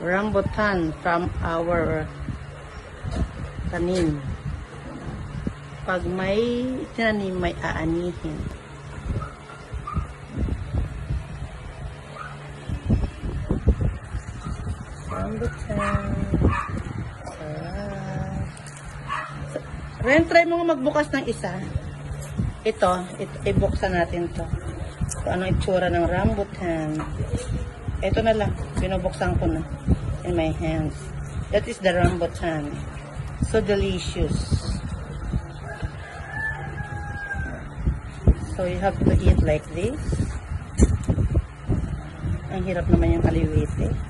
rambutan from our tanim. Pag may tinanim, may aanihin. Rambutan. Sarap. Ren, try mo magbukas ng isa. Ito, ito ibuksan natin to. Kung anong itsura ng rambutan. Ito na lang, binubuksan ko na in my hands. That is the rambutan. So delicious. So you have to eat like this. Ang hirap naman yung kaliwete.